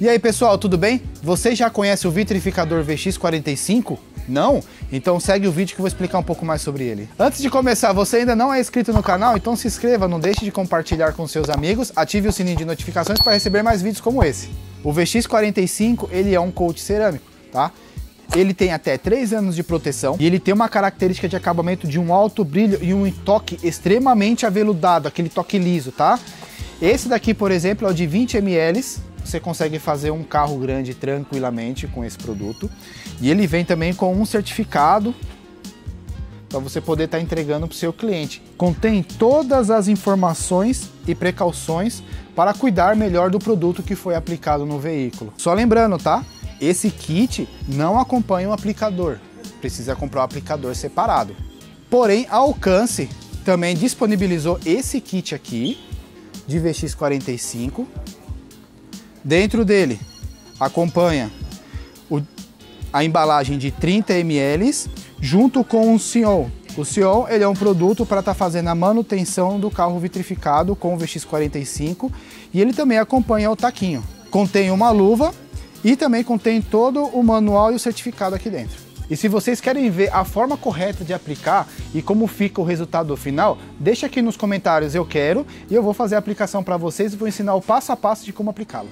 E aí pessoal, tudo bem? Você já conhece o vitrificador VX45? Não? Então segue o vídeo que eu vou explicar um pouco mais sobre ele. Antes de começar, você ainda não é inscrito no canal? Então se inscreva, não deixe de compartilhar com seus amigos, ative o sininho de notificações para receber mais vídeos como esse. O VX45, ele é um coat cerâmico, tá? Ele tem até 3 anos de proteção e ele tem uma característica de acabamento de um alto brilho e um toque extremamente aveludado, aquele toque liso, tá? Esse daqui, por exemplo, é o de 20 ml, você consegue fazer um carro grande tranquilamente com esse produto. E ele vem também com um certificado para você poder estar tá entregando para o seu cliente. Contém todas as informações e precauções para cuidar melhor do produto que foi aplicado no veículo. Só lembrando, tá? Esse kit não acompanha o aplicador. Precisa comprar o aplicador separado. Porém, a Alcance também disponibilizou esse kit aqui de VX45 Dentro dele acompanha o, a embalagem de 30 ml junto com o Sion. O Sion ele é um produto para estar tá fazendo a manutenção do carro vitrificado com o VX45 e ele também acompanha o taquinho. Contém uma luva e também contém todo o manual e o certificado aqui dentro. E se vocês querem ver a forma correta de aplicar e como fica o resultado final, deixa aqui nos comentários eu quero e eu vou fazer a aplicação para vocês e vou ensinar o passo a passo de como aplicá-lo.